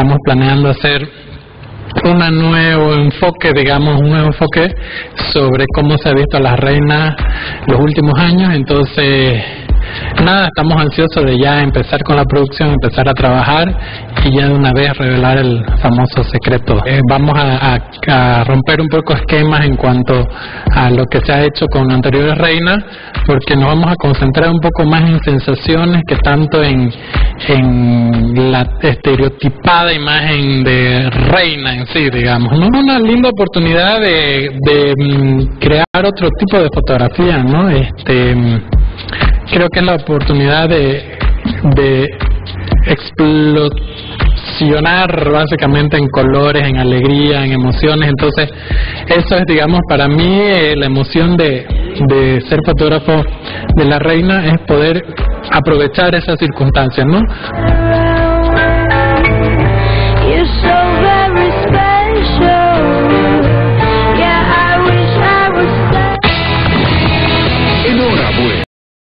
estamos planeando hacer un nuevo enfoque, digamos, un nuevo enfoque sobre cómo se ha visto a las reinas los últimos años. Entonces, nada, estamos ansiosos de ya empezar con la producción, empezar a trabajar y ya de una vez revelar el famoso secreto. Eh, vamos a, romper un poco esquemas en cuanto a lo que se ha hecho con anteriores reinas, porque nos vamos a concentrar un poco más en sensaciones que tanto en, en la estereotipada imagen de reina en sí, digamos. ¿no? Una linda oportunidad de, mm, crear otro tipo de fotografía, ¿no? Este creo que es la oportunidad de, de explosionar básicamente en colores, en alegría, en emociones. Entonces, eso es, digamos, para mí eh, la emoción de, de ser fotógrafo de la reina es poder aprovechar esas circunstancias, ¿no?